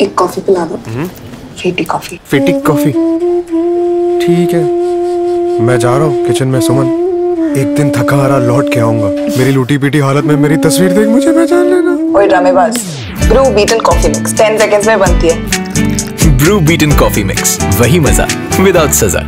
एक कॉफ़ी पिला दो। फेटी कॉफ़ी फेटी कॉफ़ी ठीक है। मैं जा रहा हूँ किचन में सुमन। एक दिन थका हारा लौट के आऊँगा। मेरी लूटी पीटी हालत में मेरी तस्वीर देख मुझे पहचान लेना। ओए ड्रामेबाज Bru beaten coffee mix 10 seconds में बनती है। Bru beaten coffee mix. वही मज़ा विदाउट सजा।